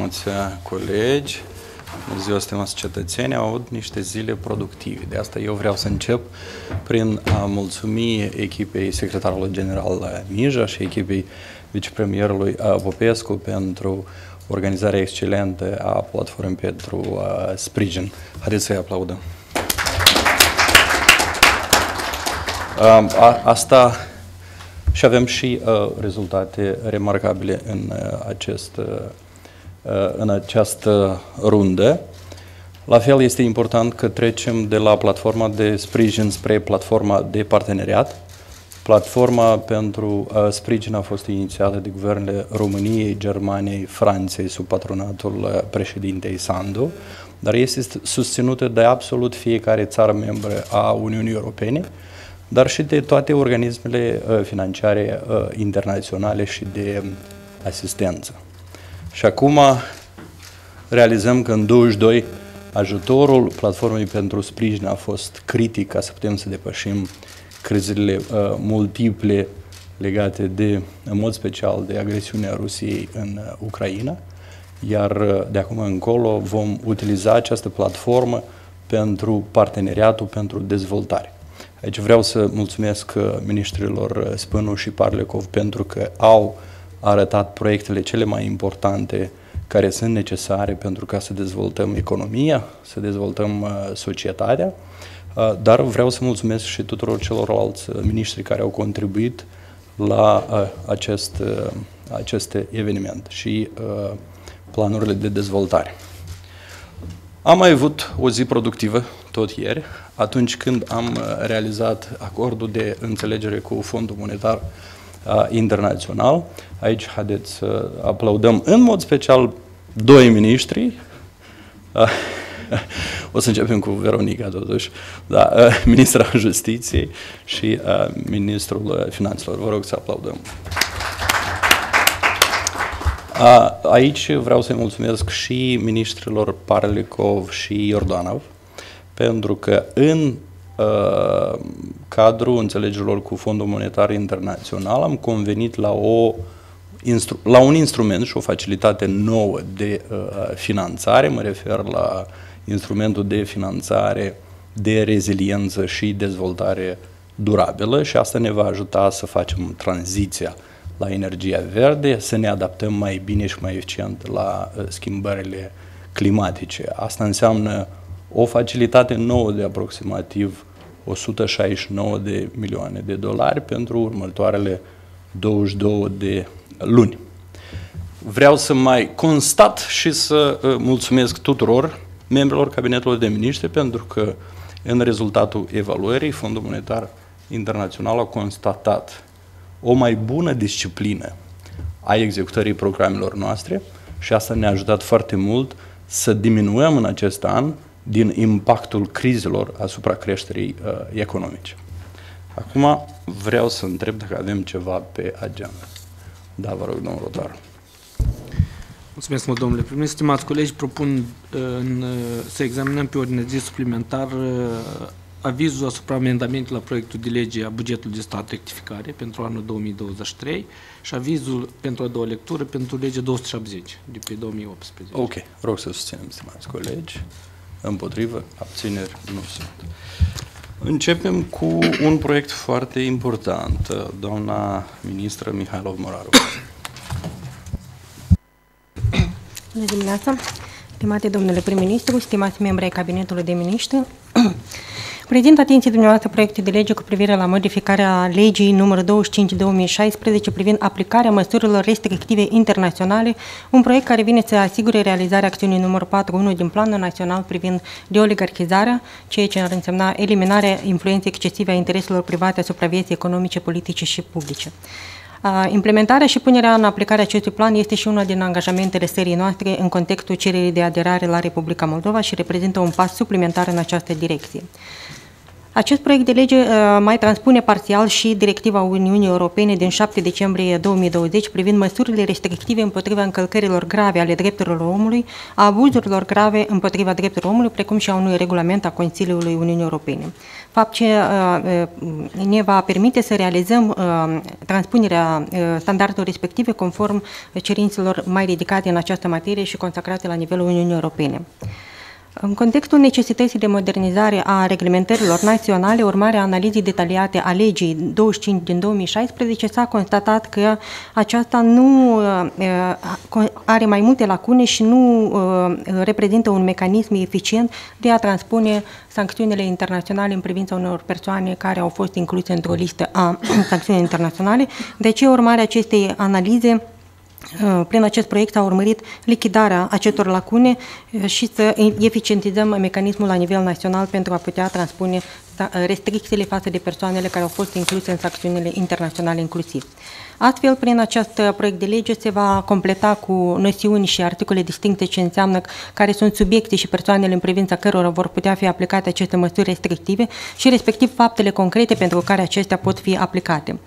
Mulți colegi, bună ziua, stimați cetățeni, au avut niște zile productive. De asta eu vreau să încep prin a mulțumi echipei secretarului general Mija și echipei vicepremierului Popescu pentru organizarea excelentă a platformei pentru sprijin. Haideți să-i aplaudăm. Asta și avem și uh, rezultate remarcabile în, uh, acest, uh, în această rundă. La fel este important că trecem de la platforma de sprijin spre platforma de parteneriat. Platforma pentru uh, sprijin a fost inițiată de guvernele României, Germaniei, Franței sub patronatul președintei Sandu, dar este susținută de absolut fiecare țară membră a Uniunii Europene dar și de toate organismele uh, financiare uh, internaționale și de um, asistență. Și acum realizăm că în 22 ajutorul platformei pentru sprijin a fost critic ca să putem să depășim crizele uh, multiple legate de, în mod special, de agresiunea Rusiei în Ucraina, iar de acum încolo vom utiliza această platformă pentru parteneriatul pentru dezvoltare. Aici vreau să mulțumesc uh, ministrilor uh, Spânu și Parlecov pentru că au arătat proiectele cele mai importante care sunt necesare pentru ca să dezvoltăm economia, să dezvoltăm uh, societatea, dar vreau să mulțumesc și tuturor celorlalți ministri care au contribuit la acest, aceste eveniment și planurile de dezvoltare. Am mai avut o zi productivă tot ieri, atunci când am uh, realizat acordul de înțelegere cu Fondul Monetar uh, Internațional. Aici, haideți să aplaudăm în mod special doi miniștri. Uh, o să începem cu Veronica, totuși. Da, uh, ministra Justiției și uh, ministrul Finanțelor. Vă rog să aplaudăm. Aici vreau să-i mulțumesc și ministrilor Parlikov și Iordanov, pentru că în uh, cadrul înțelegerilor cu Fondul Monetar Internațional am convenit la, o, la un instrument și o facilitate nouă de uh, finanțare, mă refer la instrumentul de finanțare de reziliență și dezvoltare durabilă și asta ne va ajuta să facem tranziția la energia verde, să ne adaptăm mai bine și mai eficient la uh, schimbările climatice. Asta înseamnă o facilitate nouă de aproximativ 169 de milioane de dolari pentru următoarele 22 de luni. Vreau să mai constat și să uh, mulțumesc tuturor membrilor Cabinetului de Miniștri pentru că în rezultatul evaluării Fondul Monetar Internațional a constatat o mai bună disciplină a executării programelor noastre și asta ne-a ajutat foarte mult să diminuăm în acest an din impactul crizelor asupra creșterii uh, economice. Acum vreau să întreb dacă avem ceva pe agenda. Da, vă rog, domnul Rotar. Mulțumesc mult, domnule prim Stimați colegi, propun uh, în, uh, să examinăm pe ordine zi suplimentar uh, avizul asupra amendamentului la proiectul de lege a bugetului de stat rectificare pentru anul 2023 și avizul pentru a doua lectură pentru legea 270 de pe 2018. Ok, rog să susținem, stimați colegi. Împotrivă, abțineri nu sunt. Începem cu un proiect foarte important, doamna ministră Mihailov Moraru. Bună dimineața, stimate domnule prim-ministru, stimați membri ai Cabinetului de Miniștri, Prezint atenție dumneavoastră proiecte de lege cu privire la modificarea legii numărul 25-2016 privind aplicarea măsurilor restrictive internaționale, un proiect care vine să asigure realizarea acțiunii numărul 4.1 din Planul Național privind deoligarchizarea, ceea ce ar însemna eliminarea influenței excesive a intereselor private asupra vieții economice, politice și publice. Implementarea și punerea în aplicare acestui plan este și una din angajamentele serii noastre în contextul cererii de aderare la Republica Moldova și reprezintă un pas suplimentar în această direcție. Acest proiect de lege uh, mai transpune parțial și directiva Uniunii Europene din 7 decembrie 2020 privind măsurile restrictive împotriva încălcărilor grave ale drepturilor omului, a abuzurilor grave împotriva drepturilor omului, precum și a unui regulament a Consiliului Uniunii Europene. Fapt ce uh, uh, ne va permite să realizăm transpunerea standardelor respective conform cerințelor mai ridicate în această materie și consacrate la nivelul Uniunii Europene. În contextul necesității de modernizare a reglementărilor naționale, urmarea analizei detaliate a legii 25 din 2016, s-a constatat că aceasta nu uh, are mai multe lacune și nu uh, reprezintă un mecanism eficient de a transpune sancțiunile internaționale în privința unor persoane care au fost incluse într-o listă a sancțiunilor internaționale. De ce urmarea acestei analize Uh, prin acest proiect s-a urmărit lichidarea acestor lacune uh, și să eficientizăm mecanismul la nivel național pentru a putea transpune uh, restricțiile față de persoanele care au fost incluse în sancțiunile internaționale inclusiv. Astfel, prin acest proiect de lege se va completa cu noțiuni și articole distincte ce înseamnă care sunt subiecte și persoanele în privința cărora vor putea fi aplicate aceste măsuri restrictive și respectiv faptele concrete pentru care acestea pot fi aplicate.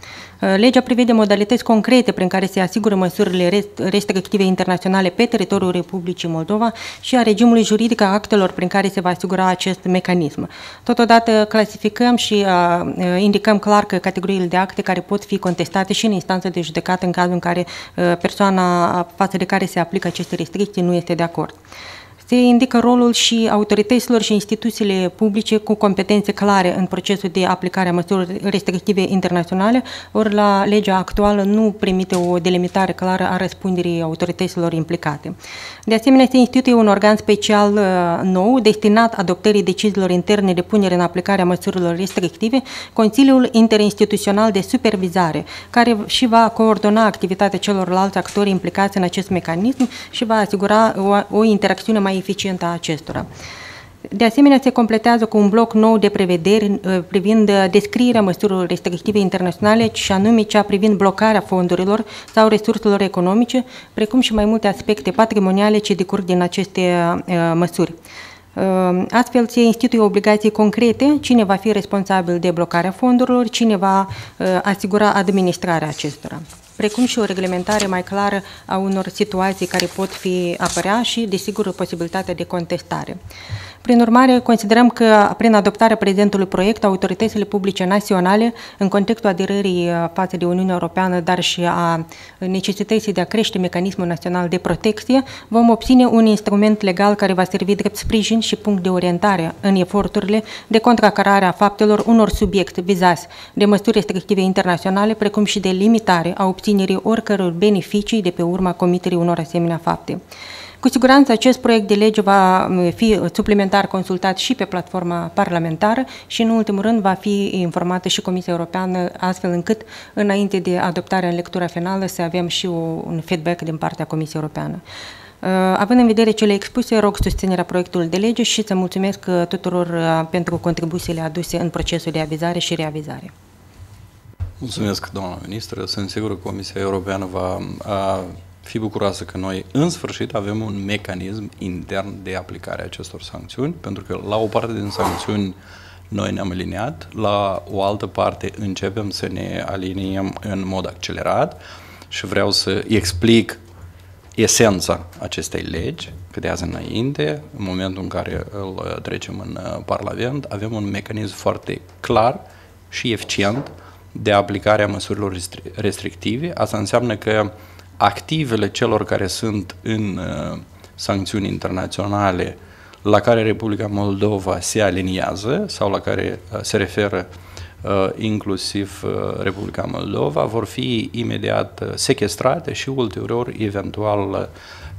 Uh, legea prevede modalități concrete prin care se asigură măsurile restrictive internaționale pe teritoriul Republicii Moldova și a regimului juridic a actelor prin care se va asigura acest mecanism. Totodată clasificăm și uh, uh, indicăm clar că categoriile de acte care pot fi contestate și în instanță de judecată în cazul în care persoana față de care se aplică aceste restricții nu este de acord. Se indică rolul și autorităților și instituțiile publice cu competențe clare în procesul de aplicare a măsurilor restrictive internaționale, ori la legea actuală nu permite o delimitare clară a răspunderii autorităților implicate. De asemenea, se instituie un organ special uh, nou destinat adoptării deciziilor interne de punere în aplicare a măsurilor restrictive, Consiliul Interinstituțional de Supervizare, care și va coordona activitatea celorlalți actori implicați în acest mecanism și va asigura o, o interacțiune mai eficientă a acestora. De asemenea, se completează cu un bloc nou de prevederi uh, privind uh, descrierea măsurilor restrictive internaționale și anume cea privind blocarea fondurilor sau resurselor economice, precum și mai multe aspecte patrimoniale ce decurg din aceste uh, măsuri. Astfel se instituie obligații concrete, cine va fi responsabil de blocarea fondurilor, cine va asigura administrarea acestora precum și o reglementare mai clară a unor situații care pot fi apărea și, desigur, posibilitatea de contestare. Prin urmare, considerăm că prin adoptarea prezentului proiect, autoritățile publice naționale, în contextul aderării uh, față de Uniunea Europeană, dar și a necesității de a crește mecanismul național de protecție, vom obține un instrument legal care va servi drept sprijin și punct de orientare în eforturile de contracarare a faptelor unor subiecte vizați de măsuri restrictive internaționale, precum și de limitare a obținerii oricăror beneficii de pe urma comiterii unor asemenea fapte. Cu siguranță acest proiect de lege va mm, fi suplimentar consultat și pe platforma parlamentară și în ultimul rând va fi informată și Comisia Europeană astfel încât înainte de adoptarea în lectura finală să avem și un feedback din partea Comisiei Europeană. Uh, având în vedere cele expuse, rog susținerea proiectului de lege și să mulțumesc uh, tuturor uh, pentru contribuțiile aduse în procesul de avizare și reavizare. Mulțumesc, doamna ministră. Sunt sigur că Comisia Europeană va fi bucuroasă că noi, în sfârșit, avem un mecanism intern de aplicare a acestor sancțiuni, pentru că la o parte din sancțiuni noi ne-am aliniat, la o altă parte începem să ne aliniem în mod accelerat și vreau să explic esența acestei legi, că de azi înainte, în momentul în care îl trecem în uh, Parlament, avem un mecanism foarte clar și eficient de aplicare a măsurilor restrictive. Asta înseamnă că activele celor care sunt în uh, sancțiuni internaționale la care Republica Moldova se aliniază sau la care uh, se referă uh, inclusiv uh, Republica Moldova, vor fi imediat uh, sequestrate și ulterior eventual uh,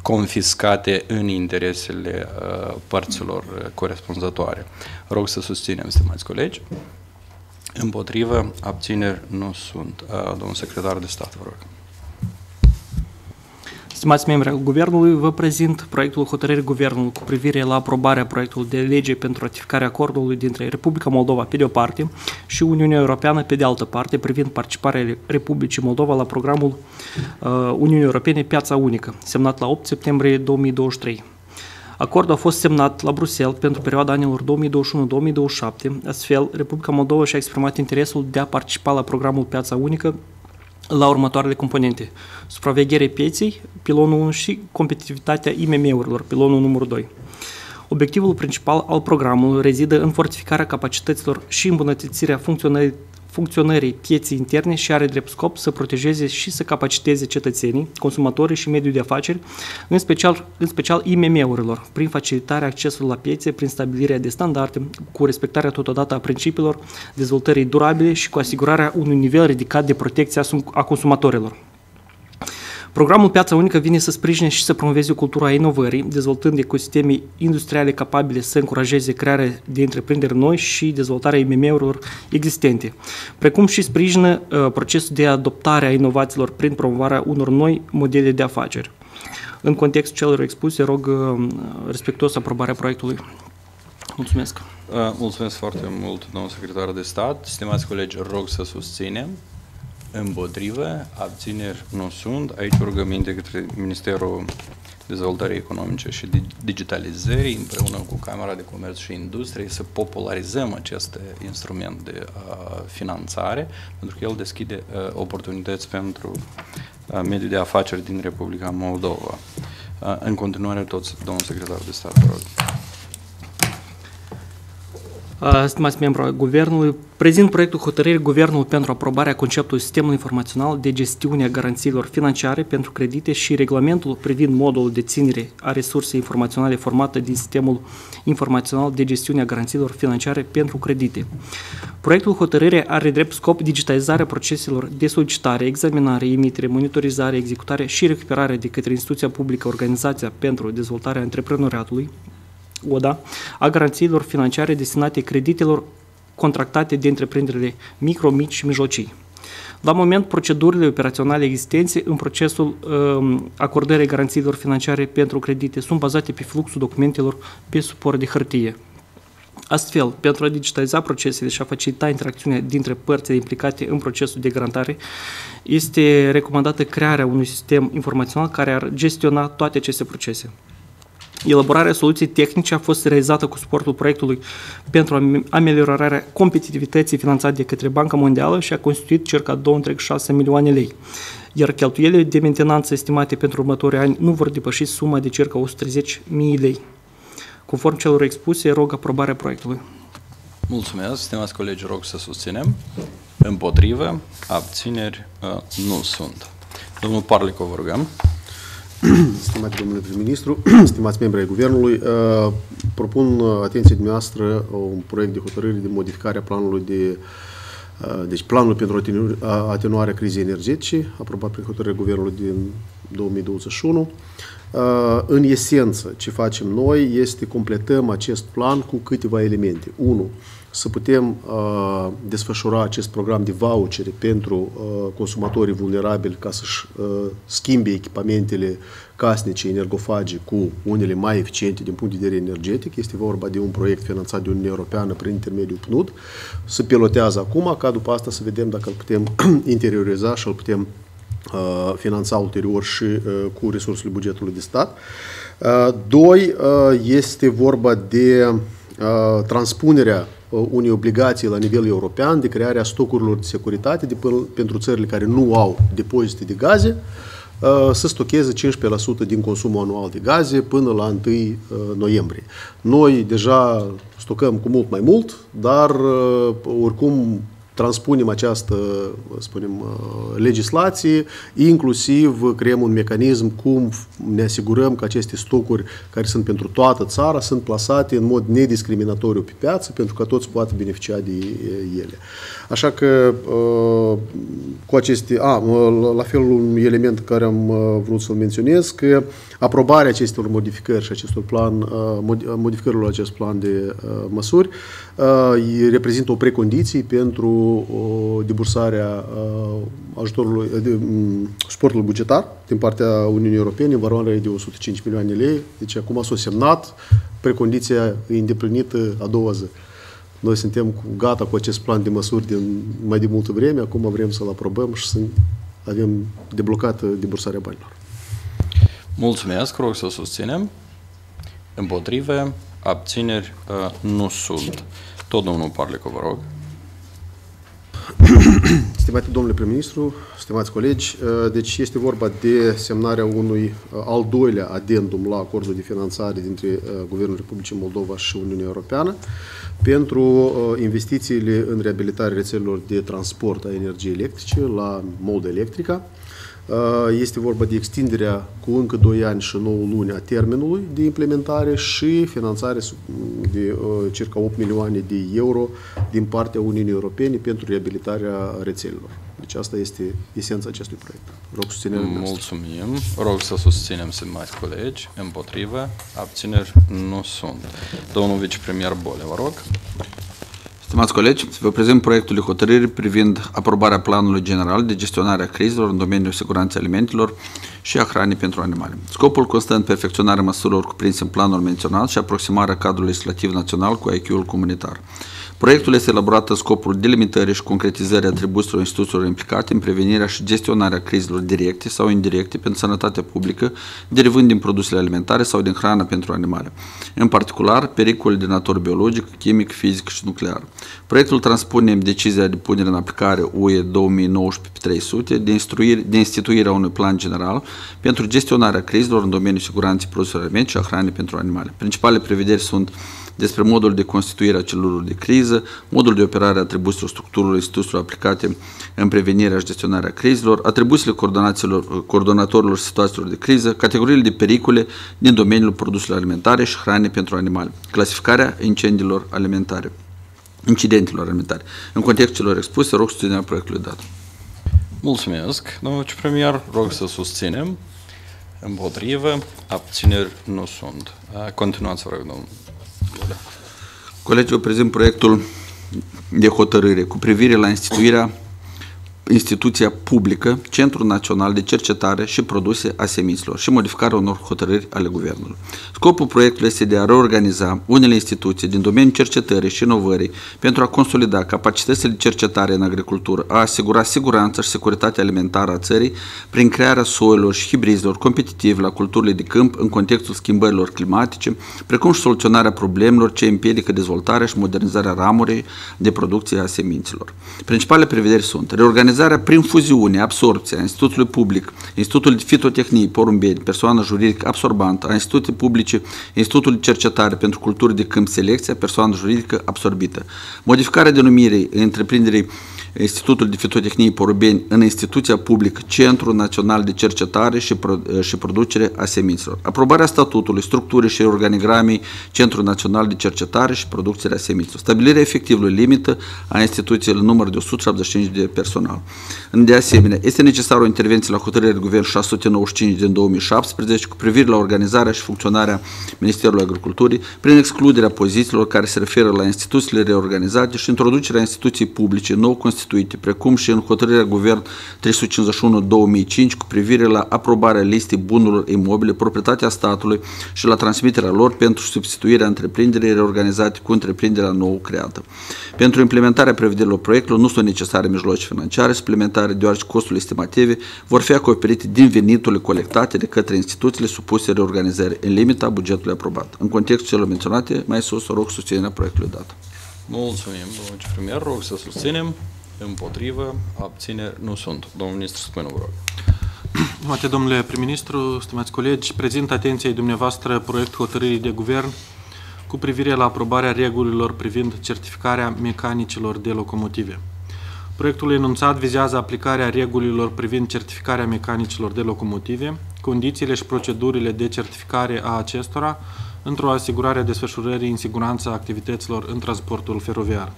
confiscate în interesele uh, părților uh, corespunzătoare. Rog să susținem, stimați colegi. Împotrivă, abțineri nu sunt. Uh, domnul secretar de stat, vă rog. Stimați membri al Guvernului, vă prezint proiectul hotărârii Guvernului cu privire la aprobarea proiectului de lege pentru ratificarea acordului dintre Republica Moldova pe de o parte și Uniunea Europeană pe de altă parte privind participarea Republicii Moldova la programul uh, Uniunii Europene Piața Unică, semnat la 8 septembrie 2023. Acordul a fost semnat la Bruxelles pentru perioada anilor 2021-2027. Astfel, Republica Moldova și-a exprimat interesul de a participa la programul Piața Unică la următoarele componente. Supraveghere pieței, pilonul 1 și competitivitatea IMM-urilor, pilonul numărul 2. Obiectivul principal al programului rezidă în fortificarea capacităților și îmbunătățirea funcționării funcționării pieții interne și are drept scop să protejeze și să capaciteze cetățenii, consumatorii și mediul de afaceri, în special, în special IMM-urilor, prin facilitarea accesului la piețe, prin stabilirea de standarde, cu respectarea totodată a principiilor dezvoltării durabile și cu asigurarea unui nivel ridicat de protecție a consumatorilor. Programul Piața Unică vine să sprijine și să promoveze cultura inovării, dezvoltând ecosisteme industriale capabile să încurajeze crearea de întreprinderi noi și dezvoltarea IMM-urilor existente, precum și sprijină uh, procesul de adoptare a inovațiilor prin promovarea unor noi modele de afaceri. În contextul celor expuse, rog uh, respectuos aprobarea proiectului. Mulțumesc! Uh, mulțumesc foarte mult, domnul secretar de stat. Stimați colegi, rog să susținem. Împotrivă, abțineri nu sunt. Aici rugăminte către Ministerul Dezvoltării Economice și Digitalizării, împreună cu Camera de Comerț și Industrie, să popularizăm acest instrument de uh, finanțare, pentru că el deschide uh, oportunități pentru uh, mediul de afaceri din Republica Moldova. Uh, în continuare, toți, domnul secretar de stat, vă rog. Stimați membru al Guvernului, prezint proiectul hotărârii Guvernului pentru aprobarea conceptului Sistemului Informațional de Gestiune a Garanțiilor Financiare pentru Credite și regulamentul privind modul de ținere a resursei informaționale formată din Sistemul Informațional de Gestiune a Garanțiilor Financiare pentru Credite. Proiectul hotărârii are drept scop digitalizarea proceselor de solicitare, examinare, emitere, monitorizare, executare și recuperare de către instituția publică Organizația pentru Dezvoltarea Antreprenoriatului, ODA, a garanțiilor financiare destinate creditelor contractate de întreprinderile micro, mici și mijlocii. La moment, procedurile operaționale existențe în procesul uh, acordării garanțiilor financiare pentru credite sunt bazate pe fluxul documentelor pe suport de hârtie. Astfel, pentru a digitaliza procesele și a facilita interacțiunea dintre părțile implicate în procesul de garantare, este recomandată crearea unui sistem informațional care ar gestiona toate aceste procese. Elaborarea soluției tehnice a fost realizată cu suportul proiectului pentru ameliorarea competitivității finanțate de către Banca Mondială și a constituit circa 2,6 milioane lei, iar cheltuielile de mentenanță estimate pentru următorii ani nu vor depăși suma de circa 130 mii lei. Conform celor expuse, rog aprobarea proiectului. Mulțumesc, stimați colegi, rog să susținem. Împotrivă, abțineri uh, nu sunt. Domnul Parlico, vă rugăm. Stimați domnule prim-ministru, stimați membri ai Guvernului, uh, propun uh, atenției dumneavoastră un proiect de hotărâre de modificare a planului de uh, deci planul pentru atenuarea crizei energetice, aprobat prin hotărârea Guvernului din 2021. În esență, ce facem noi este completăm acest plan cu câteva elemente. 1 să putem uh, desfășura acest program de vouchere pentru uh, consumatorii vulnerabili ca să-și uh, schimbe echipamentele casnice, energofage cu unele mai eficiente din punct de vedere energetic. Este vorba de un proiect finanțat de Uniunea Europeană prin intermediul PNUD. Se pilotează acum, ca după asta să vedem dacă îl putem interioriza și îl putem uh, finanța ulterior și uh, cu resursele bugetului de stat. Uh, doi, uh, este vorba de uh, transpunerea Uh, unei obligații la nivel european de crearea stocurilor de securitate de, pentru țările care nu au depozite de gaze, uh, să stocheze 15% din consumul anual de gaze până la 1 uh, noiembrie. Noi deja stocăm cu mult mai mult, dar oricum transpunem această, spunem, uh, legislație, inclusiv creăm un mecanism cum ne asigurăm că aceste stocuri care sunt pentru toată țara sunt plasate în mod nediscriminatoriu pe piață pentru că toți poată beneficia de ele. Așa că uh, cu aceste, a, la fel un element care am uh, vrut să-l menționez, că aprobarea acestor modificări și acestor plan, modificărilor acest plan de măsuri reprezintă o precondiție pentru debursarea ajutorului, de, suportului bugetar din partea Uniunii Europene în valoare de 105 milioane lei. Deci acum s-a semnat, precondiția e îndeplinită a doua zi. Noi suntem gata cu acest plan de măsuri din mai de multă vreme, acum vrem să-l aprobăm și să avem deblocată debursarea banilor. Mulțumesc, rog să susținem. Împotrive, abțineri nu sunt. Tot domnul Parleco, vă rog. Stimate domnule prim-ministru, stimați colegi, deci este vorba de semnarea unui al doilea adendum la acordul de finanțare dintre Guvernul Republicii Moldova și Uniunea Europeană pentru investițiile în reabilitarea rețelelor de transport a energiei electrice la mod electrica. Este vorba de extinderea cu încă 2 ani și 9 luni a termenului de implementare și finanțare de circa 8 milioane de euro din partea Uniunii Europene pentru reabilitarea rețelelor. Deci asta este esența acestui proiect. Rog susținerea Mulțumim. Rog să susținem, stimați colegi. Împotrivă, abțineri nu sunt. Domnul vicepremier Bole, vă rog. Stimați colegi, vă prezint proiectul de hotărâri privind aprobarea planului general de gestionare a crizelor în domeniul siguranței alimentelor și a hranei pentru animale. Scopul constă în perfecționarea măsurilor cuprinse în planul menționat și aproximarea cadrului legislativ național cu IQ-ul comunitar. Proiectul este elaborat în scopul delimitării și concretizării atribuțiilor instituțiilor implicate în prevenirea și gestionarea crizelor directe sau indirecte pentru sănătatea publică, derivând din produsele alimentare sau din hrana pentru animale, în particular pericole de natură biologică, chimic, fizic și nuclear. Proiectul transpune decizia de punere în aplicare UE 2019-300 de, de instituirea unui plan general pentru gestionarea crizelor în domeniul siguranței produselor alimente și a hranei pentru animale. Principalele prevederi sunt despre modul de constituire a celurilor de criză, modul de operare a atribuțiilor structurilor instituțiilor aplicate în prevenirea și gestionarea crizelor, atribuțiile coordonatorilor situațiilor de criză, categoriile de pericole din domeniul produselor alimentare și hrane pentru animale, clasificarea incendiilor alimentare, incidentelor alimentare. În contextul celor expuse, rog susținerea proiectului dat. Mulțumesc, domnul vicepremier. Rog să susținem. Împotrivă, abțineri nu sunt. Continuați, vă rog, domnul Colegii, vă prezint proiectul de hotărâre cu privire la instituirea instituția publică, Centrul Național de Cercetare și Produse a Seminților și modificarea unor hotărâri ale Guvernului. Scopul proiectului este de a reorganiza unele instituții din domeniul cercetării și inovării pentru a consolida capacitățile de cercetare în agricultură, a asigura siguranța și securitatea alimentară a țării prin crearea soilor și hibrizilor competitivi la culturile de câmp în contextul schimbărilor climatice, precum și soluționarea problemelor ce împiedică dezvoltarea și modernizarea ramurii de producție a seminților. Principalele prevederi sunt reorganizarea Organizarea prin fuziune, absorpție a Institutului Public, Institutul de Fitotehnie, Porumbeni, persoană juridică absorbantă, a Institutului Publice, Institutul de Cercetare pentru Culturi de Câmp Selecția, persoană juridică absorbită. Modificarea denumirii întreprinderii Institutul de Fitotehnie Porubeni în instituția publică Centrul Național de Cercetare și, Pro și Producere a Semințelor. Aprobarea statutului, structurii și organigramei Centrul Național de Cercetare și Producere a Semințelor. Stabilirea efectivului limită a instituției la număr de 175 de personal. De asemenea, este necesară o intervenție la hotărârea de guvern 695 din 2017 cu privire la organizarea și funcționarea Ministerului Agriculturii prin excluderea pozițiilor care se referă la instituțiile reorganizate și introducerea instituției publice nou constituite, precum și în hotărârea guvern 351-2005 cu privire la aprobarea listei bunurilor imobile, proprietatea statului și la transmiterea lor pentru substituirea întreprinderii reorganizate cu întreprinderea nou creată. Pentru implementarea prevederilor proiectului nu sunt necesare mijloace financiare suplimentare, deoarece costurile estimative vor fi acoperite din veniturile colectate de către instituțiile supuse reorganizării în limita bugetului aprobat. În contextul celor menționate, mai sus, rog susținerea proiectului dat. Mulțumim, domnul vicepremier. Rog să susținem. Împotrivă, abțineri nu sunt. Domnul ministru, spune vă rog. Stimate domnule prim-ministru, stimați colegi, prezint atenției dumneavoastră proiectul hotărârii de guvern cu privire la aprobarea regulilor privind certificarea mecanicilor de locomotive. Proiectul enunțat vizează aplicarea regulilor privind certificarea mecanicilor de locomotive, condițiile și procedurile de certificare a acestora într-o asigurare a desfășurării în siguranță a activităților în transportul feroviar.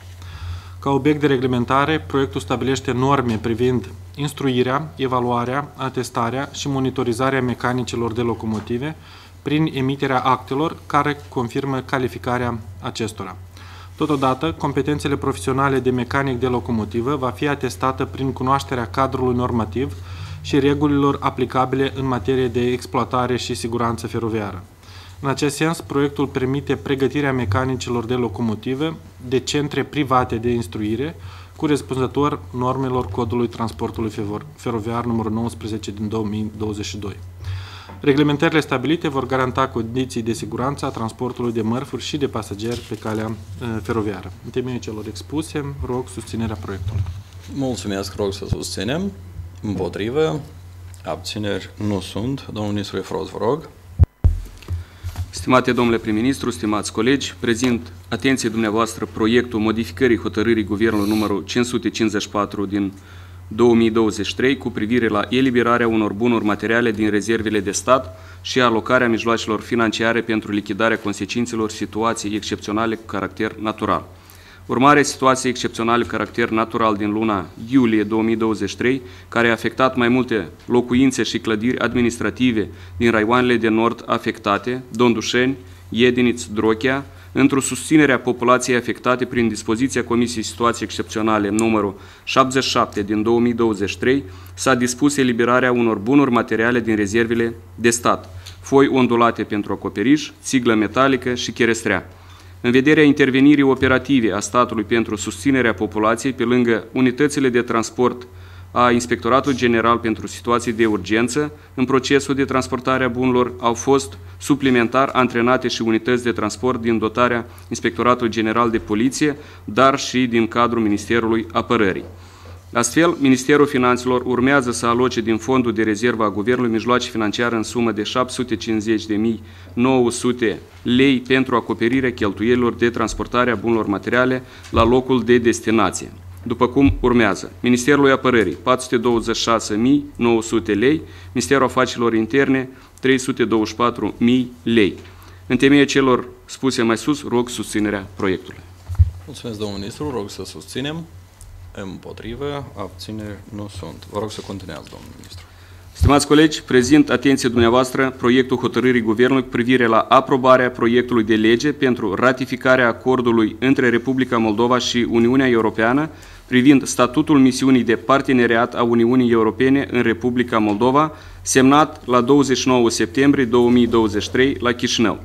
Ca obiect de reglementare, proiectul stabilește norme privind instruirea, evaluarea, atestarea și monitorizarea mecanicilor de locomotive prin emiterea actelor care confirmă calificarea acestora. Totodată, competențele profesionale de mecanic de locomotivă va fi atestată prin cunoașterea cadrului normativ și regulilor aplicabile în materie de exploatare și siguranță feroviară. În acest sens, proiectul permite pregătirea mecanicilor de locomotive de centre private de instruire, corespunzător normelor Codului Transportului Feroviar numărul 19 din 2022. Reglementările stabilite vor garanta condiții de siguranță a transportului de mărfuri și de pasageri pe calea uh, feroviară. În temeiul celor expuse, rog susținerea proiectului. Mulțumesc, rog să susținem. Împotrivă, abțineri nu sunt. Domnul ministru Efros, vă rog. Stimate domnule prim-ministru, stimați colegi, prezint atenție dumneavoastră proiectul modificării hotărârii Guvernului numărul 554 din 2023 cu privire la eliberarea unor bunuri materiale din rezervele de stat și alocarea mijloacelor financiare pentru lichidarea consecințelor situației excepționale cu caracter natural. Urmare situației excepționale cu caracter natural din luna iulie 2023, care a afectat mai multe locuințe și clădiri administrative din raioanele de nord afectate, Dondușeni, Iediniț, Drochea, într-o susținere a populației afectate prin dispoziția Comisiei Situații Excepționale numărul 77 din 2023, s-a dispus eliberarea unor bunuri materiale din rezervele de stat, foi ondulate pentru acoperiș, țiglă metalică și cherestrea. În vederea intervenirii operative a statului pentru susținerea populației pe lângă unitățile de transport a Inspectoratului General pentru Situații de Urgență, în procesul de transportare a bunurilor au fost suplimentar antrenate și unități de transport din dotarea Inspectoratului General de Poliție, dar și din cadrul Ministerului Apărării. Astfel, Ministerul Finanțelor urmează să aloce din fondul de rezervă a Guvernului mijloace financiare în sumă de 750.900 lei pentru acoperirea cheltuielilor de transportare a bunurilor materiale la locul de destinație după cum urmează. Ministerul Apărării, 426.900 lei, Ministerul Afacerilor Interne, 324.000 lei. În temeie celor spuse mai sus, rog susținerea proiectului. Mulțumesc, domnul ministru. Rog să susținem. Împotrivă, abțineri nu sunt. Vă rog să continuați, domnul ministru. Stimați colegi, prezint atenție dumneavoastră proiectul hotărârii Guvernului cu privire la aprobarea proiectului de lege pentru ratificarea acordului între Republica Moldova și Uniunea Europeană privind statutul misiunii de parteneriat a Uniunii Europene în Republica Moldova, semnat la 29 septembrie 2023 la Chișinău.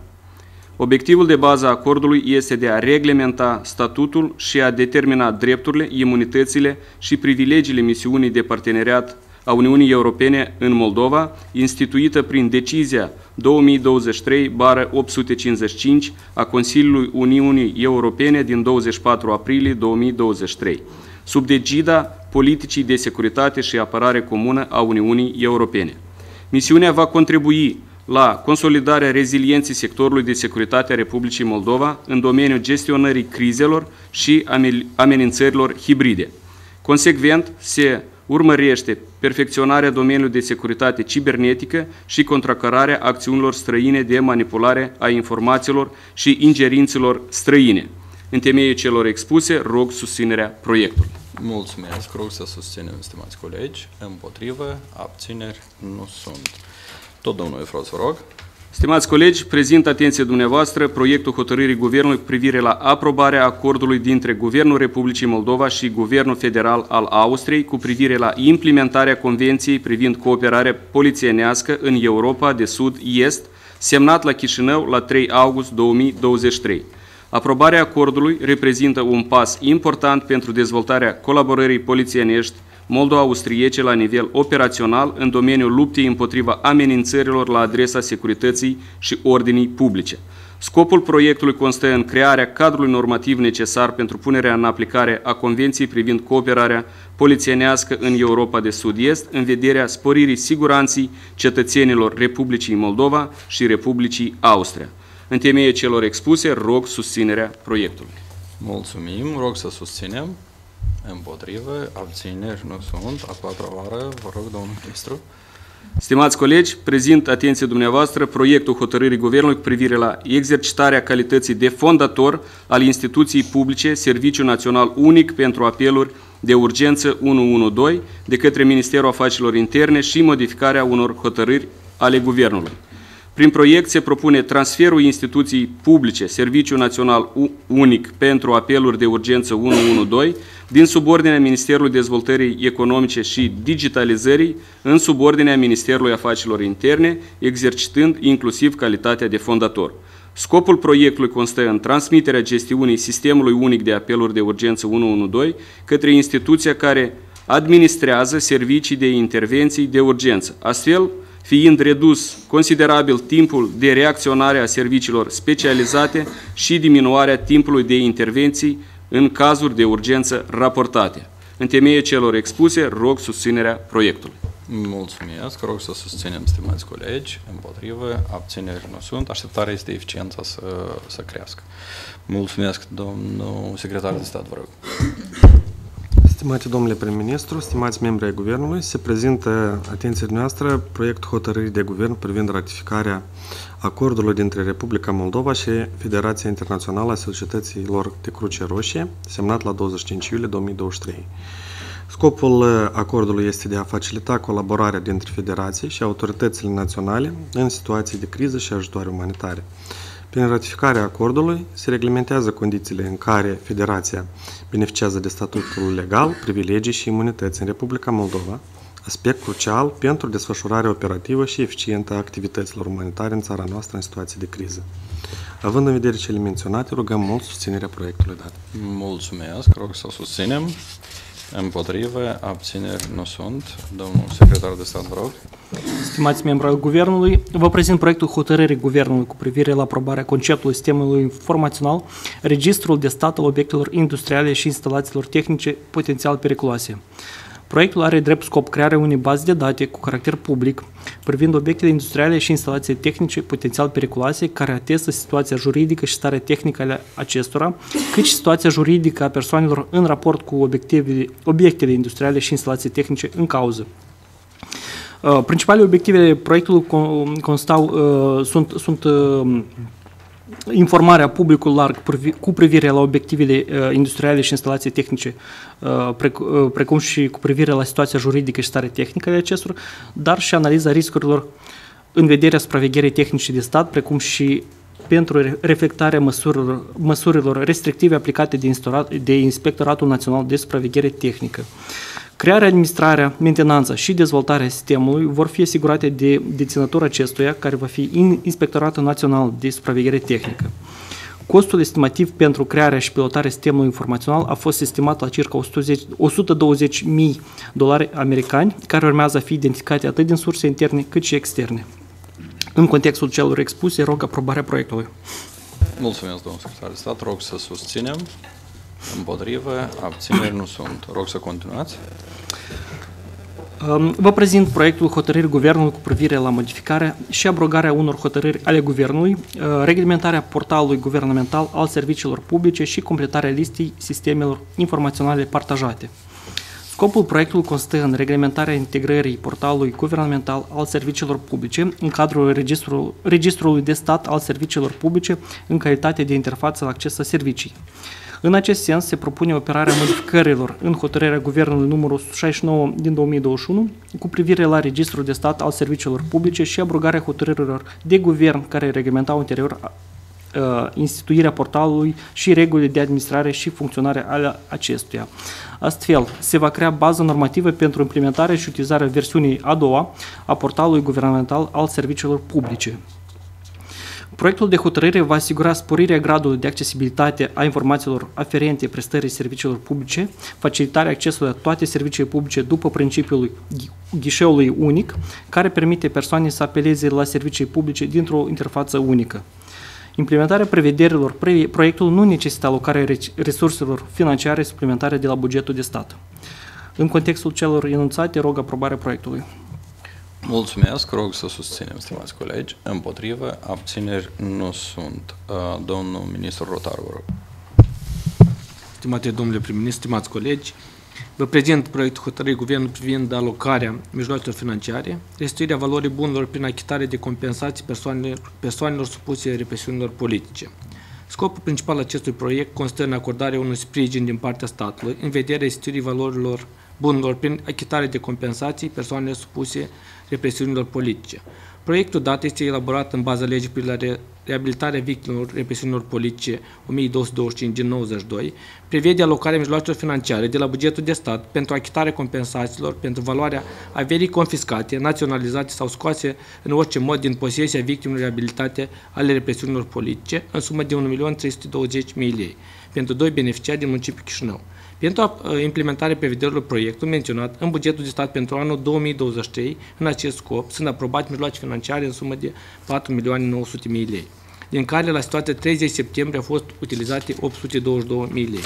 Obiectivul de bază a acordului este de a reglementa statutul și a determina drepturile, imunitățile și privilegiile misiunii de parteneriat a Uniunii Europene în Moldova, instituită prin decizia 2023-855 a Consiliului Uniunii Europene din 24 aprilie 2023 sub degida politicii de securitate și apărare comună a Uniunii Europene. Misiunea va contribui la consolidarea rezilienței sectorului de securitate a Republicii Moldova în domeniul gestionării crizelor și amenințărilor hibride. Consecvent, se urmărește perfecționarea domeniului de securitate cibernetică și contracararea acțiunilor străine de manipulare a informațiilor și ingerințelor străine. În temeiul celor expuse, rog susținerea proiectului. Mulțumesc, rog să susținem, stimați colegi. Împotrivă, abțineri nu sunt. Tot domnul Efros, vă rog. Stimați colegi, prezint atenție dumneavoastră proiectul hotărârii Guvernului cu privire la aprobarea acordului dintre Guvernul Republicii Moldova și Guvernul Federal al Austriei cu privire la implementarea Convenției privind cooperarea polițienească în Europa de Sud-Est, semnat la Chișinău la 3 august 2023. Aprobarea acordului reprezintă un pas important pentru dezvoltarea colaborării polițienești moldo-austriece la nivel operațional în domeniul luptei împotriva amenințărilor la adresa securității și ordinii publice. Scopul proiectului constă în crearea cadrului normativ necesar pentru punerea în aplicare a Convenției privind cooperarea polițienească în Europa de Sud-Est în vederea sporirii siguranței cetățenilor Republicii Moldova și Republicii Austria. În temeie celor expuse, rog susținerea proiectului. Mulțumim, rog să susținem. Împotrivă, abțineri nu sunt. A patra oară, vă rog, domnul ministru. Stimați colegi, prezint atenție dumneavoastră proiectul hotărârii Guvernului cu privire la exercitarea calității de fondator al instituției publice Serviciu Național Unic pentru apeluri de urgență 112 de către Ministerul Afacerilor Interne și modificarea unor hotărâri ale Guvernului. Prin proiect se propune transferul instituției publice, Serviciul Național Unic pentru apeluri de urgență 112, din subordinea Ministerului Dezvoltării Economice și Digitalizării în subordinea Ministerului Afacerilor Interne, exercitând inclusiv calitatea de fondator. Scopul proiectului constă în transmiterea gestiunii Sistemului Unic de Apeluri de Urgență 112 către instituția care administrează servicii de intervenții de urgență. Astfel, fiind redus considerabil timpul de reacționare a serviciilor specializate și diminuarea timpului de intervenții în cazuri de urgență raportate. În temeie celor expuse, rog susținerea proiectului. Mulțumesc, rog să susținem, stimați colegi, împotrivă, abțineri nu sunt, așteptarea este eficiența să, să crească. Mulțumesc, domnul secretar de stat, vă rog. Stimate domnule prim-ministru, stimați membri ai Guvernului, se prezintă atenției noastră proiectul hotărârii de guvern privind ratificarea acordului dintre Republica Moldova și Federația Internațională a Societăților de Cruce Roșie, semnat la 25 iulie 2023. Scopul acordului este de a facilita colaborarea dintre federații și autoritățile naționale în situații de criză și ajutoare umanitare. Prin ratificarea acordului se reglementează condițiile în care Federația beneficiază de statutul legal, privilegii și imunități în Republica Moldova, aspect crucial pentru desfășurarea operativă și eficientă a activităților umanitare în țara noastră în situații de criză. Având în vedere cele menționate, rugăm mult susținerea proiectului dat. Mulțumesc, rog să susținem. Împotrivă, abțineri nu sunt. Domnul secretar de stat, vă rog. Stimați membri al Guvernului, vă prezint proiectul hotărârii Guvernului cu privire la aprobarea conceptului sistemului informațional, registrul de stat al obiectelor industriale și instalațiilor tehnice potențial periculoase. Proiectul are drept scop crearea unei baze de date cu caracter public privind obiectele industriale și instalații tehnice potențial periculoase care atestă situația juridică și starea tehnică ale acestora, cât și situația juridică a persoanelor în raport cu obiectele industriale și instalații tehnice în cauză. Uh, principalele obiective proiectului constau, uh, sunt, sunt uh, informarea publicului larg cu privire la obiectivele industriale și instalații tehnice, precum și cu privire la situația juridică și stare tehnică ale acestor, dar și analiza riscurilor în vederea supravegherii tehnice de stat, precum și pentru reflectarea măsurilor, măsurilor restrictive aplicate de, de Inspectoratul Național de Supraveghere Tehnică. Crearea, administrarea, mentenanța și dezvoltarea sistemului vor fi asigurate de deținătorul acestuia, care va fi Inspectoratul Național de Supraveghere Tehnică. Costul estimativ pentru crearea și pilotarea sistemului informațional a fost estimat la circa 120.000 dolari americani, care urmează a fi identificate atât din surse interne cât și externe. În contextul celor expuse, rog aprobarea proiectului. Mulțumesc, domnul secretar de stat. Rog să susținem. Împotrivă, abțineri nu sunt. Rog să continuați. Vă prezint proiectul hotărârii Guvernului cu privire la modificarea și abrogarea unor hotărâri ale Guvernului, uh, reglementarea portalului guvernamental al serviciilor publice și completarea listei sistemelor informaționale partajate. Scopul proiectului constă în reglementarea integrării portalului guvernamental al serviciilor publice în cadrul registrului, registrului de stat al serviciilor publice în calitate de interfață la acces la servicii. În acest sens, se propune operarea modificărilor în hotărârea Guvernului numărul 69 din 2021 cu privire la Registrul de Stat al Serviciilor Publice și abrogarea hotărârilor de guvern care reglementau anterior uh, instituirea portalului și regulile de administrare și funcționare ale acestuia. Astfel, se va crea bază normativă pentru implementarea și utilizarea versiunii a doua a portalului guvernamental al serviciilor publice. Proiectul de hotărâre va asigura sporirea gradului de accesibilitate a informațiilor aferente prestării serviciilor publice, facilitarea accesului la toate serviciile publice după principiul ghișeului unic, care permite persoanei să apeleze la servicii publice dintr-o interfață unică. Implementarea prevederilor proiectului nu necesită alocarea resurselor financiare suplimentare de la bugetul de stat. În contextul celor enunțate, rog aprobarea proiectului. Mulțumesc, rog să susținem, stimați colegi. Împotrivă, abțineri nu sunt. Uh, domnul ministru Rotar, vă rog. Stimate domnule prim-ministru, stimați colegi, vă prezint proiectul hotărârii Guvernului privind alocarea mijloacelor financiare, restituirea valorii bunurilor prin achitare de compensații persoanelor, persoanelor supuse represiunilor politice. Scopul principal al acestui proiect constă în acordarea unui sprijin din partea statului în vederea restituirii valorilor bunurilor prin achitare de compensații persoanelor supuse represiunilor politice. Proiectul dat este elaborat în baza legii privind reabilitarea victimelor represiunilor politice 1225 din 92, prevede alocarea mijloacelor financiare de la bugetul de stat pentru achitarea compensațiilor pentru valoarea averii confiscate, naționalizate sau scoase în orice mod din posesia victimelor reabilitate ale represiunilor politice în sumă de 1.320.000 lei pentru doi beneficiari din municipiul Chișinău pentru implementarea prevederilor proiectului menționat în bugetul de stat pentru anul 2023, în acest scop, sunt aprobate mijloace financiare în sumă de 4.900.000 lei, din care la situația 30 septembrie au fost utilizate 822.000 lei.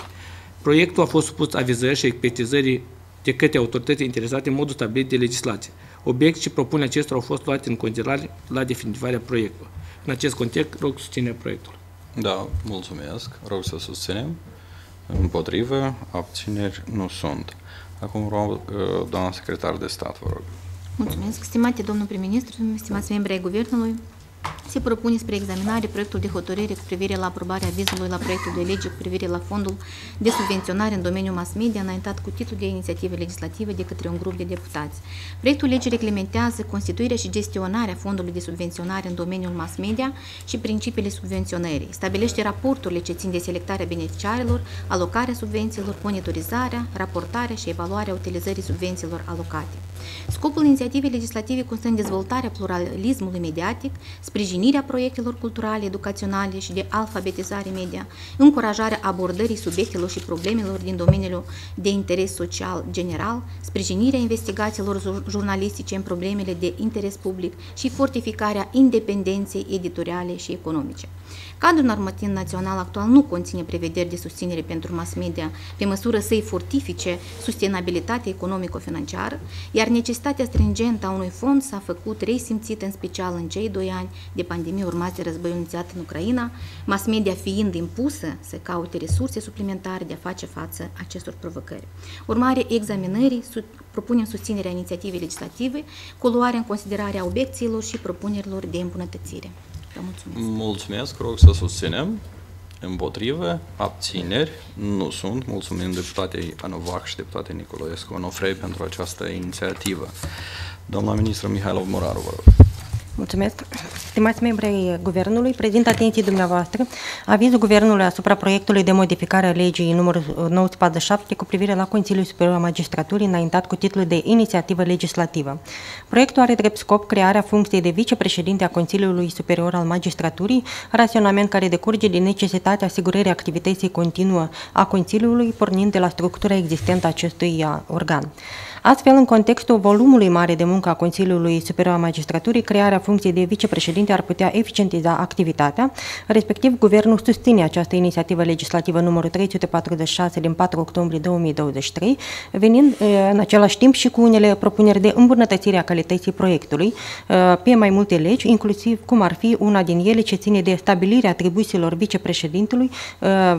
Proiectul a fost supus avizării și expertizării de către autorități interesate în modul stabilit de legislație. Obiect și propunerea acestora au fost luate în considerare la definitivarea proiectului. În acest context, rog susținerea proiectului. Da, mulțumesc. Rog să susținem. Împotrivă, abțineri nu sunt. Acum rog uh, doamna secretar de stat, vă rog. Mulțumesc, stimate domnul prim-ministru, stimați membri ai Guvernului, se propune spre examinare proiectul de hotărâre cu privire la aprobarea vizului la proiectul de lege cu privire la fondul de subvenționare în domeniul mass media înaintat cu titlul de inițiativă legislativă de către un grup de deputați. Proiectul lege reglementează constituirea și gestionarea fondului de subvenționare în domeniul mass media și principiile subvenționării. Stabilește raporturile ce țin de selectarea beneficiarilor, alocarea subvențiilor, monitorizarea, raportarea și evaluarea utilizării subvențiilor alocate. Scopul inițiativei legislative constă în dezvoltarea pluralismului mediatic, sprijinirea proiectelor culturale, educaționale și de alfabetizare media, încurajarea abordării subiectelor și problemelor din domeniul de interes social general, sprijinirea investigațiilor jurnalistice în problemele de interes public și fortificarea independenței editoriale și economice. Cadrul normativ național actual nu conține prevederi de susținere pentru mass media pe măsură să-i fortifice sustenabilitatea economico-financiară, iar necesitatea stringentă a unui fond s-a făcut resimțit în special în cei doi ani de pandemie urmați de războiul inițiat în Ucraina, mass media fiind impusă să caute resurse suplimentare de a face față acestor provocări. Urmare examinării, propunem susținerea inițiativei legislative cu luarea în considerare a obiecțiilor și propunerilor de îmbunătățire. Vă mulțumesc. Mulțumesc, rog să susținem. Împotrivă, abțineri, nu sunt. Mulțumim deputatei Anovac și deputatei Nicolaescu Onofrei pentru această inițiativă. Doamna ministru Mihailov Moraru, vă rog. Mulțumesc. Stimați membri ai Guvernului, prezint atenției dumneavoastră avizul Guvernului asupra proiectului de modificare a legii numărul 947 cu privire la Consiliul Superior al Magistraturii înaintat cu titlul de inițiativă legislativă. Proiectul are drept scop crearea funcției de vicepreședinte a Consiliului Superior al Magistraturii, raționament care decurge din necesitatea asigurării activității continuă a Consiliului, pornind de la structura existentă a acestui organ. Astfel, în contextul volumului mare de muncă a Consiliului Superior al Magistraturii, crearea funcției de vicepreședinte ar putea eficientiza activitatea, respectiv Guvernul susține această inițiativă legislativă numărul 346 din 4 octombrie 2023, venind în același timp și cu unele propuneri de îmbunătățire a calității proiectului pe mai multe legi, inclusiv cum ar fi una din ele ce ține de stabilirea atribuțiilor vicepreședintelui,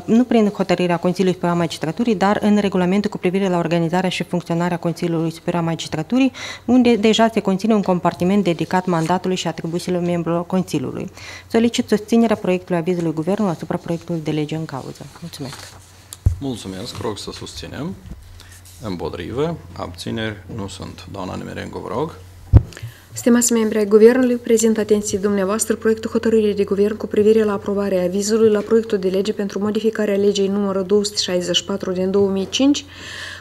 nu prin hotărârea Consiliului Superior al Magistraturii, dar în regulamentul cu privire la organizarea și funcționarea Consiliului Consiliului Superior al Magistraturii, unde deja se conține un compartiment dedicat mandatului și atribuțiilor membrilor Consiliului. Solicit susținerea proiectului avizului Guvernului asupra proiectului de lege în cauză. Mulțumesc! Mulțumesc, rog să susținem. Împotrivă, abțineri nu sunt. Doamna Nemerengo, vă rog. Stimați membri ai Guvernului, prezint atenției dumneavoastră proiectul hotărârii de guvern cu privire la aprobarea avizului la proiectul de lege pentru modificarea legei numărul 264 din 2005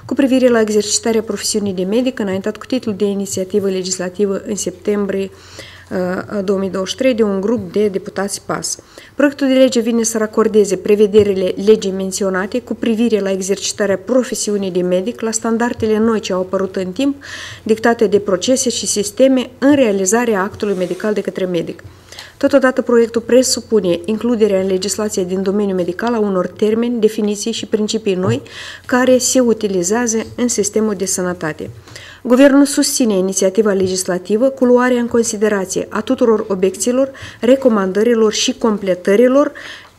cu privire la exercitarea profesiunii de medic înaintat cu titlul de inițiativă legislativă în septembrie 2023 de un grup de deputați PAS. Proiectul de lege vine să racordeze prevederile legii menționate cu privire la exercitarea profesiunii de medic la standardele noi ce au apărut în timp, dictate de procese și sisteme în realizarea actului medical de către medic. Totodată, proiectul presupune includerea în legislația din domeniul medical a unor termeni, definiții și principii noi care se utilizează în sistemul de sănătate. Guvernul susține inițiativa legislativă cu luarea în considerație a tuturor obiecțiilor, recomandărilor și completărilor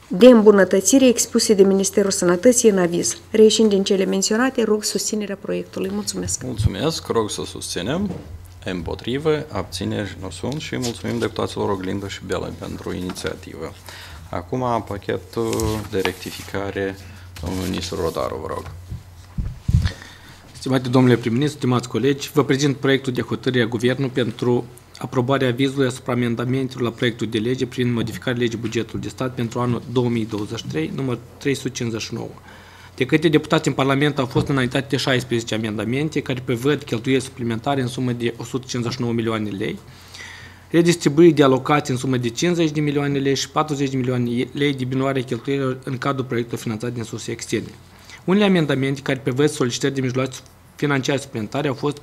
de îmbunătățire expuse de Ministerul Sănătății în aviz. Reieșind din cele menționate, rog susținerea proiectului. Mulțumesc! Mulțumesc! Rog să susținem. Împotrivă, abțineri nu sunt și mulțumim deputaților Oglindă și Belă pentru inițiativă. Acum, pachetul de rectificare, domnul ministru Rodaru, vă rog. Stimate domnule prim-ministru, stimați colegi, vă prezint proiectul de hotărâre a Guvernului pentru aprobarea avizului asupra amendamentelor la proiectul de lege prin modificarea legii bugetului de stat pentru anul 2023, număr 359. De către deputați în Parlament au fost înaintate 16 amendamente care prevăd cheltuieli suplimentare în sumă de 159 milioane de lei, redistribuiri de alocații în sumă de 50 de milioane de lei și 40 de milioane de lei diminuare cheltuielilor în cadrul proiectului finanțat din surse externe. Unele amendamente care prevăd solicitări de mijloace financiare suplimentare au fost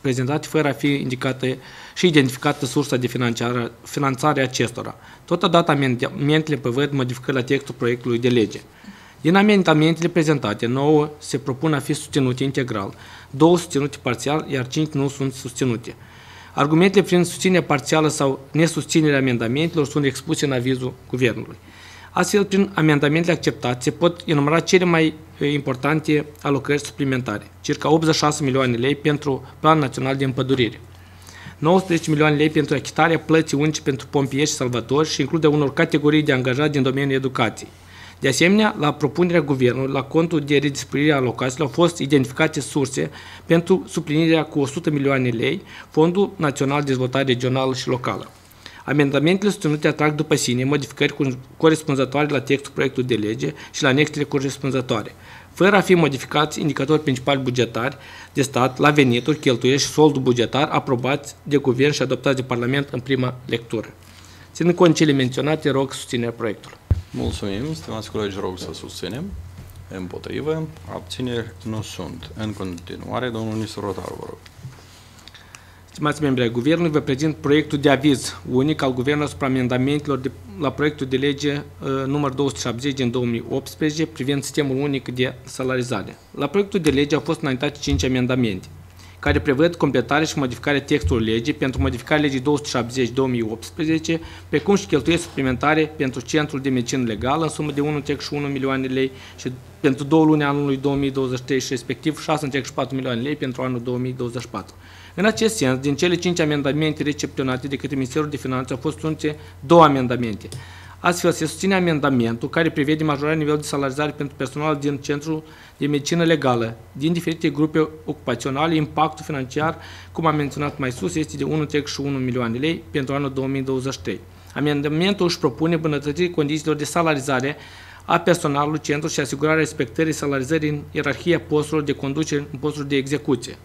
prezentate fără a fi indicată și identificată sursa de finanțare acestora. Totodată amendamentele prevăd modificări la textul proiectului de lege. Din amendamentele prezentate, 9 se propun a fi susținute integral, două susținute parțial, iar 5 nu sunt susținute. Argumentele prin susținere parțială sau nesusținerea amendamentelor sunt expuse în avizul Guvernului. Astfel, prin amendamentele acceptate, se pot enumera cele mai importante alocări suplimentare, circa 86 milioane lei pentru Plan Național de Împădurire, 19 milioane lei pentru achitarea plății unice pentru pompieri și salvatori și include unor categorii de angajați din domeniul educației. De asemenea, la propunerea Guvernului, la contul de redistribuire a alocațiilor, au fost identificate surse pentru suplinirea cu 100 milioane lei Fondul Național de Dezvoltare Regională și Locală. Amendamentele susținute atrag după sine modificări corespunzătoare la textul proiectului de lege și la anexele corespunzătoare, fără a fi modificați indicatori principali bugetari de stat la venituri, cheltuieli și soldul bugetar aprobați de guvern și adoptați de Parlament în prima lectură. Ținând cont cele menționate, rog susținerea proiectului. Mulțumim, stimați colegi, rog să susținem. Împotrivă, abțineri nu sunt. În continuare, domnul ministru Rotaru, vă rog. Stimați membri ai Guvernului, vă prezint proiectul de aviz unic al Guvernului asupra amendamentelor de, la proiectul de lege uh, număr 270 din 2018 privind sistemul unic de salarizare. La proiectul de lege au fost înaintate 5 amendamente care prevăd completarea și modificarea textului legii pentru modificarea legii 270-2018, precum și cheltuieli suplimentare pentru Centrul de Medicină Legală în sumă de 1,1 milioane de lei și pentru două luni anului 2023 și respectiv 6,4 milioane de lei pentru anul 2024. În acest sens, din cele cinci amendamente recepționate de către Ministerul de Finanțe au fost sunte două amendamente. Astfel, se susține amendamentul care prevede majorarea nivelului de salarizare pentru personal din Centrul de Medicină Legală din diferite grupe ocupaționale. Impactul financiar, cum am menționat mai sus, este de 1,1 milioane de lei pentru anul 2023. Amendamentul își propune bunătățirea condițiilor de salarizare a personalului centru și asigurarea respectării salarizării în ierarhia posturilor de conducere în posturi de execuție.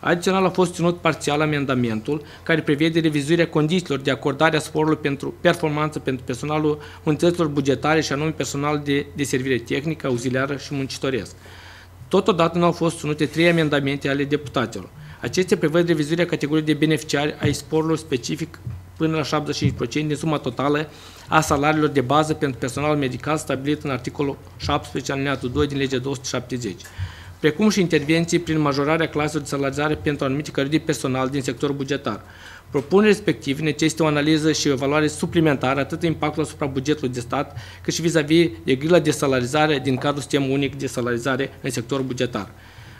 Adițional a fost ținut parțial amendamentul care prevede revizuirea condițiilor de acordare a sporului pentru performanță pentru personalul unităților bugetare și anume personal de, de servire tehnică, auxiliară și muncitoresc. Totodată nu au fost ținute trei amendamente ale deputaților. Acestea prevăd revizuirea categoriei de beneficiari ai sporului specific până la 75% din suma totală a salariilor de bază pentru personal medical stabilit în articolul 17 alineatul 2 din legea 270 precum și intervenții prin majorarea claselor de salarizare pentru anumite categorii personal din sectorul bugetar. Propunerea respectiv necesită o analiză și o evaluare suplimentară atât impactul asupra bugetului de stat, cât și vis-a-vis -vis de grila de salarizare din cadrul sistemului unic de salarizare în sectorul bugetar.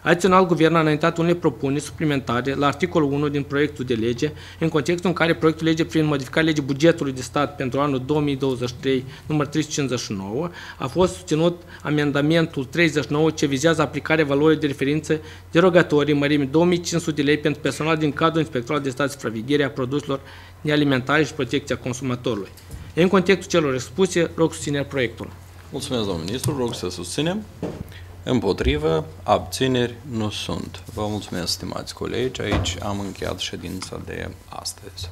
Adițional, Guvernul a înaintat unele propuneri suplimentare la articolul 1 din proiectul de lege, în contextul în care proiectul lege prin modificarea legii bugetului de stat pentru anul 2023, număr 359, a fost susținut amendamentul 39 ce vizează aplicarea valorii de referință derogatorii mărime 2500 de lei pentru personal din cadrul Inspectorat de Stat de Supraveghere a produselor nealimentare și protecția consumatorului. În contextul celor expuse, rog susținerea proiectului. Mulțumesc, domnul ministru, rog să susținem. Împotrivă, abțineri nu sunt. Vă mulțumesc, stimați colegi, aici am încheiat ședința de astăzi.